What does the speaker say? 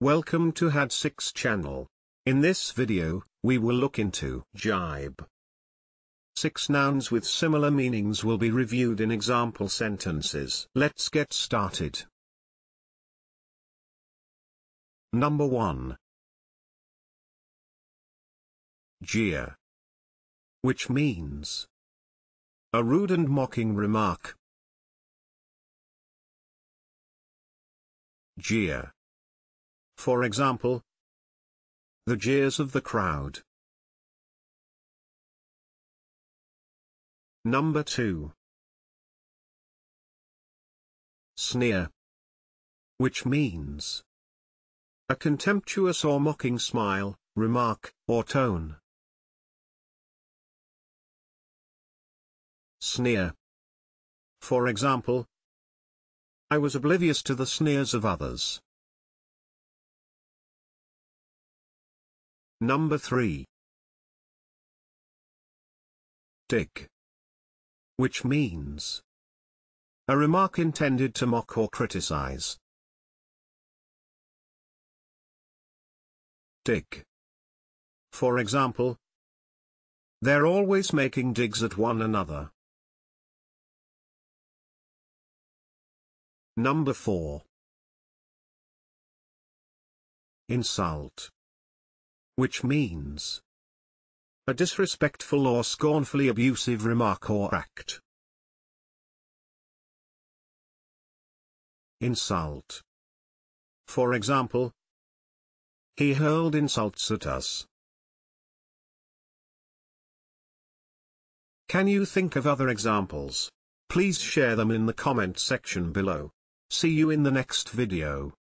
Welcome to HAD6 channel. In this video, we will look into jibe. Six nouns with similar meanings will be reviewed in example sentences. Let's get started. Number 1. Jeer. Which means a rude and mocking remark. Jeer. For example, the jeers of the crowd. Number 2. Sneer. Which means a contemptuous or mocking smile, remark, or tone. Sneer. For example, I was oblivious to the sneers of others. Number 3. Dig. Which means a remark intended to mock or criticize. Dig. For example, they're always making digs at one another. Number 4. Insult which means a disrespectful or scornfully abusive remark or act. Insult. For example, he hurled insults at us. Can you think of other examples? Please share them in the comment section below. See you in the next video.